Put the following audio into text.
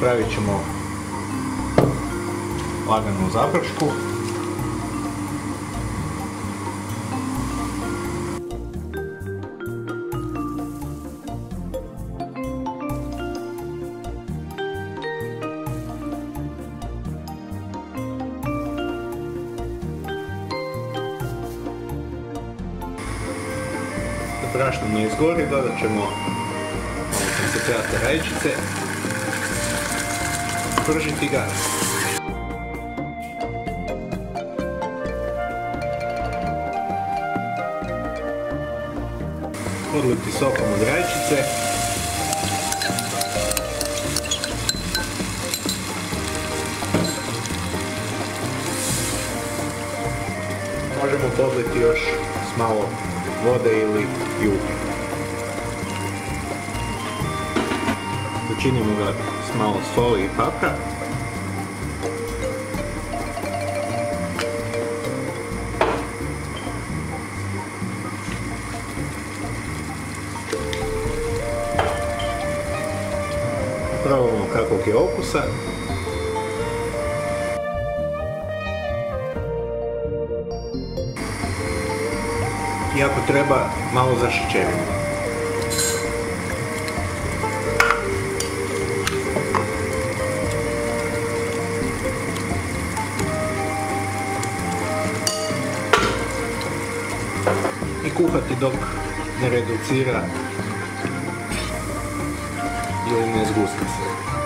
napravit ćemo laganu zapršku. Brašno ne izgori, dodat ćemo malo koncentrata rajčice. Pržiti ga. Odliti sokom od rajčice. Možemo podliti još s malo vode ili juge. Začinimo ga malo soli i papra. Probamo kakvog je okusa. I ako treba, malo zašećerimo. I kuhati dok ne reducira ili ne zgusti se.